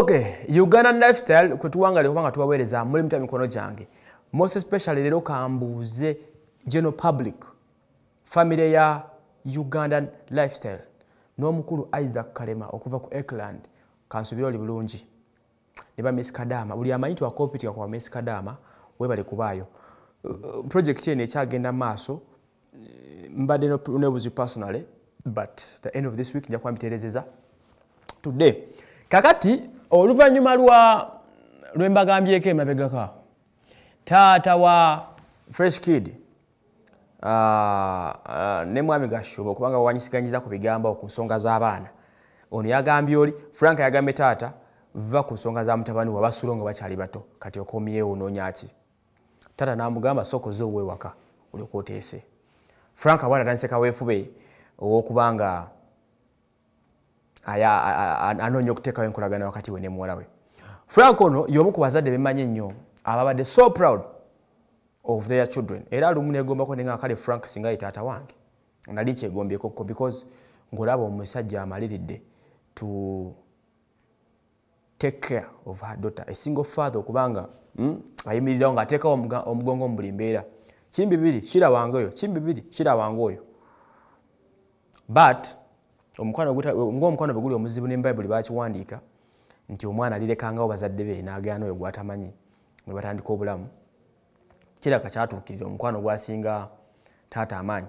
okay ugandan lifestyle kwetuwangale kubanga tubaweereza muli mita mikono gyange. Most especially leero kambuuze general public famire ya ugandan lifestyle. N'omukulu isaac kalema okuva ku ekland kansubire oli bulungi. Ne ba miss kadama buli amanyi twakopitika kwa miss kadama webale kubaayo. Uh, project mu maaso eh, mbadde no- nebuzi personally but the end of this week nja kuba mbiteerezeza today kakati oluvannyuma lwa lwembagambyeko emabegako taata wa fresh kid ah, ah, ne mwami gashuba okubanga wawanyisiganyiza ku bigambo ku nsonga z'abaana ono yagambye oli frank yagambye taata va ku nsonga za mutabani we abasulo nga bakyali bato kati okomyewo noonyaki taata namugamba sokoze owewaka olyoka oteese frank abwana atandise kaweefube owokubanga anoonya okuteekawo enkolagana wakati we ne muwala we. Frank ono y'omu ku bazadde bemanyi ennyo ababadde so proud of their children. Era lumu negombako nenga kale frank singa ye taata wange nali kyegombyekokko because ngaolaba omusajja amaliridde to take care of her daughter. A single father okubanga mm, ayimirirawo ng'ateekawo omugongo mu buli mbeera. Kimbi bibiri kirawange oyo. Kimbi bibiri kirawange oyo. But omukwano guta- ng'omukwano bwe guli omuzibu ne bayibuli bakiwandiika nti omwana alirekangawo bazadde be n'agaana oyo gwatamanyi ne batandika obulamu. Kiraga kyatuukirira omukwano gwasinga taata amaanyi.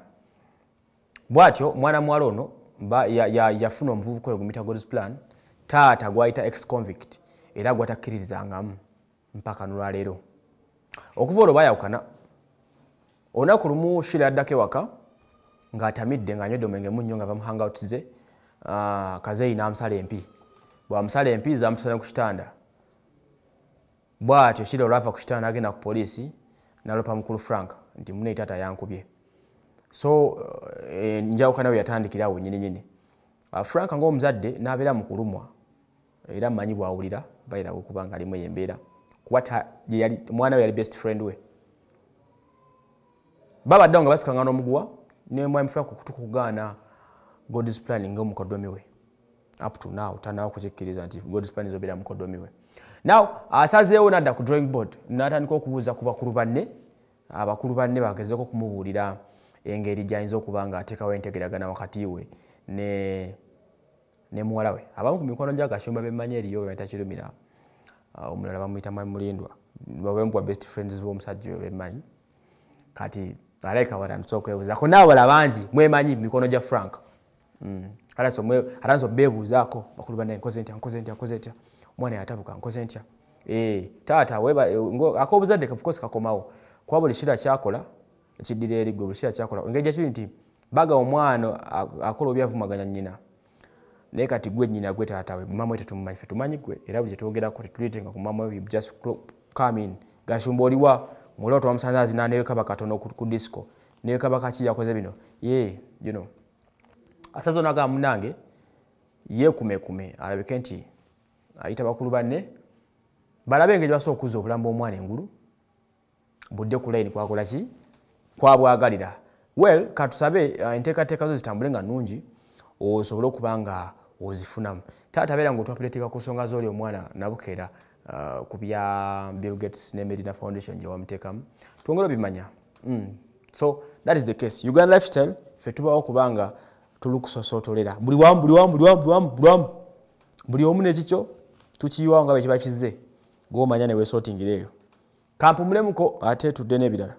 Bw'atyo mwana muwala ono yafuna omuvubuka oyo gumita gods plan taata gwayita ex convict era gwatakkiririzangamu mpaka nolwaleero okuva olwo bayawukana olunaku lumu shira yaddako ewaka ng'atamidde ng'anywedde omwenge munnyo nga bamuhangout ze ah, kazeyi n'amusala empi. Bwamusala empi zamusala ku kitanda. Bw'atyo shira olwava ku kitanda n'agenda ku poliisi nalopa mukulu frank nti muneyi taata yankubye. So eh, enjawukana we yatandikirawo nyininyini Ah, frank ngaomuzadde n'abeera mu kulumwa era mmanyi bwawulira bayirawo okuba nga alimu eyembeera kuba mwana we yali best friend we. Babaddewo nga basikangana omuguwa nemwami frank okutuka okugaana god's plan ngaomukodomi we up to now tanawo kukikkiriza nti god's plan zobeera mukodomi we now asazeewo nadda ku drawing board natandika okubuuza ku bakulu banne abakulu banne bagezeko okumubuulira engeri gyayinza okuba nga ateekawo entegeragana wakati we. Ne muwala we. Abamu ku mikono gya gashumba bemmanyi eriyo bebayita kirumira. Ah, omulala bamuyita mwami mulindwa. Babembwa best friends b'omusajja oyo bemmanyi kati alabika batandise okwebuuzako naabala bangi mwemanyi mu mikono gya frank. Mm. atanse obeebuuzaako bakulu banne nkoze ntya nkoze ntya nkoze ntya. Omwana yatabuka nkoze ntya. Eh, taata eh, ak'obuzadde kafukosi kakomawo. Kuba buli kira kyakola kiddira erigwe buli kira kyakola. Engeri gyekiri nti baga omwana ak- akola obyavumaganya nyina naye kati gwe nyina gwe taata we mama we tetumumanyi fe tumanyi gwe era buli kyetwogerako tetulitenga ku mama just come in. Gashumba oliwa muola otwamusanzazi nanewekaba katono ku disco newekaba kaki yakoze bino? Ye you asaze onaga munange yeekumekume alabike nti ayita bakulu banne balabe engeri basobola okuzza obulamu bw'omwana engulu budde ku layini kwakola ki? Kwabwagalira. Well katusabe uh, enteekateeka zo zitambule nga nnungi osobole okuba nga ozifunamu. Taata beera ngaotwapuleteeka ku nsonga z'oli omwana nabukeera ku bya bill gates ne medina foundation gye wamuteekamu twongere obimanya mm. so that is the case. Uganda lifestyle ffe tubawo kubanga tulukusosootolera buli wamu buli wamu buli wamu buli wamu buli wamu. Buli omu nekikyo tukiyiwawo nga bwe kiba kizze gomanya ne weesootingira eyo kampumulemuko ate tudde n'ebirala